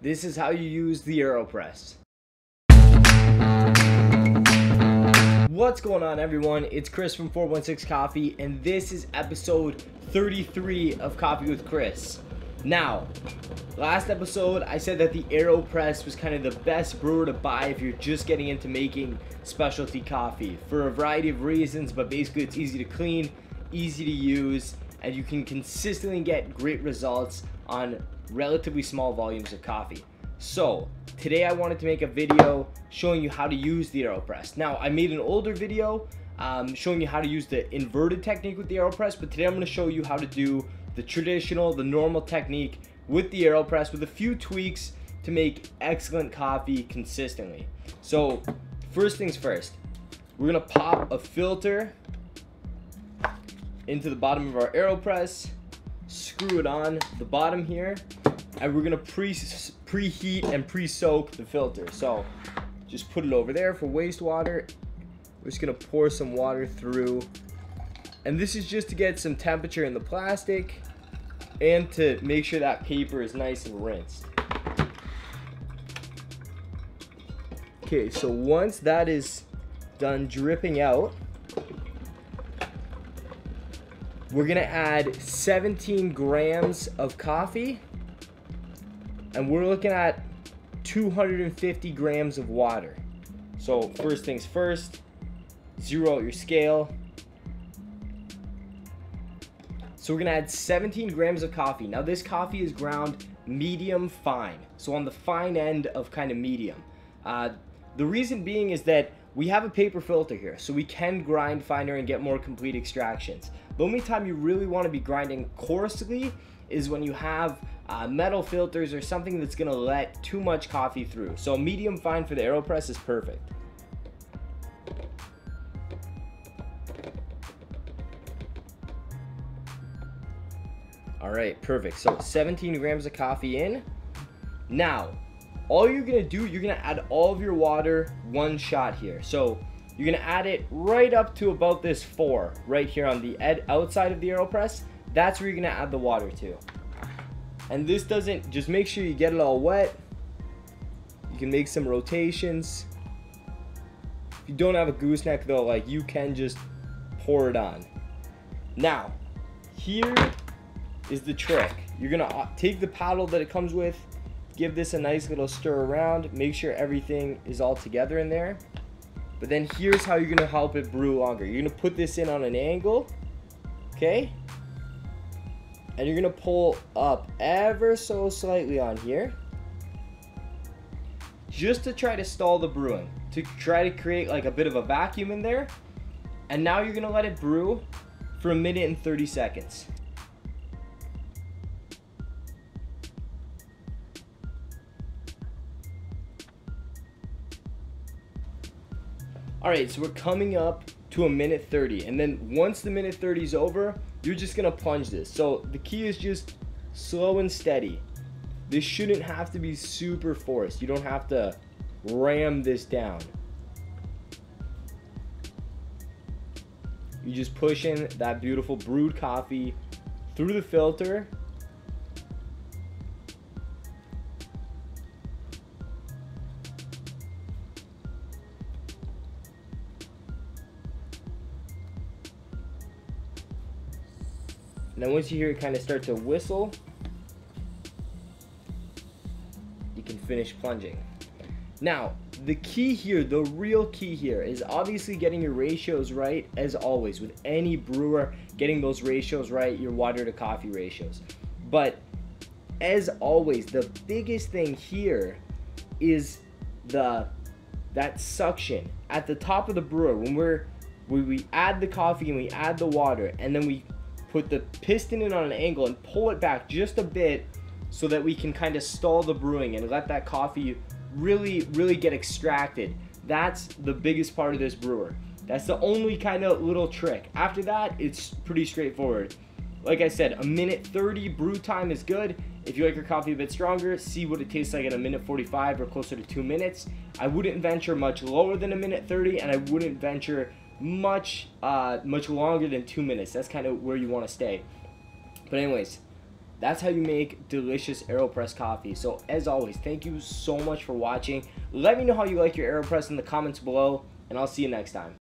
This is how you use the AeroPress. What's going on everyone? It's Chris from 416 Coffee and this is episode 33 of Coffee with Chris. Now, last episode I said that the AeroPress was kind of the best brewer to buy if you're just getting into making specialty coffee for a variety of reasons, but basically it's easy to clean, easy to use, and you can consistently get great results on relatively small volumes of coffee. So, today I wanted to make a video showing you how to use the AeroPress. Now, I made an older video um, showing you how to use the inverted technique with the AeroPress, but today I'm going to show you how to do the traditional, the normal technique with the AeroPress with a few tweaks to make excellent coffee consistently. So first things first, we're gonna pop a filter into the bottom of our AeroPress, screw it on the bottom here, and we're gonna pre preheat and pre-soak the filter. So just put it over there for wastewater. We're just gonna pour some water through. And this is just to get some temperature in the plastic and to make sure that paper is nice and rinsed. Okay, so once that is done dripping out, we're gonna add 17 grams of coffee and we're looking at 250 grams of water. So first things first, zero out your scale, so we're gonna add 17 grams of coffee. Now this coffee is ground medium fine. So on the fine end of kind of medium. Uh, the reason being is that we have a paper filter here, so we can grind finer and get more complete extractions. The only time you really wanna be grinding coarsely is when you have uh, metal filters or something that's gonna let too much coffee through. So medium fine for the AeroPress is perfect. All right, perfect. So 17 grams of coffee in. Now, all you're gonna do, you're gonna add all of your water one shot here. So you're gonna add it right up to about this four, right here on the ed outside of the AeroPress. That's where you're gonna add the water to. And this doesn't, just make sure you get it all wet. You can make some rotations. If you don't have a gooseneck though, like you can just pour it on. Now, here is the trick. You're gonna uh, take the paddle that it comes with, give this a nice little stir around, make sure everything is all together in there. But then here's how you're gonna help it brew longer. You're gonna put this in on an angle, okay? And you're gonna pull up ever so slightly on here. Just to try to stall the brewing, to try to create like a bit of a vacuum in there. And now you're gonna let it brew for a minute and 30 seconds. All right, so we're coming up to a minute 30. And then once the minute 30 is over, you're just gonna plunge this. So the key is just slow and steady. This shouldn't have to be super forced. You don't have to ram this down. You just push in that beautiful brewed coffee through the filter And then once you hear it kind of start to whistle, you can finish plunging. Now, the key here, the real key here is obviously getting your ratios right as always with any brewer, getting those ratios right, your water to coffee ratios. But as always, the biggest thing here is the that suction at the top of the brewer when we're when we add the coffee and we add the water and then we put the piston in on an angle and pull it back just a bit so that we can kind of stall the brewing and let that coffee really, really get extracted. That's the biggest part of this brewer. That's the only kind of little trick. After that, it's pretty straightforward. Like I said, a minute 30 brew time is good. If you like your coffee a bit stronger, see what it tastes like at a minute 45 or closer to two minutes. I wouldn't venture much lower than a minute 30 and I wouldn't venture much uh, much longer than two minutes. That's kind of where you want to stay. But anyways, That's how you make delicious AeroPress coffee. So as always, thank you so much for watching. Let me know how you like your AeroPress in the comments below, and I'll see you next time.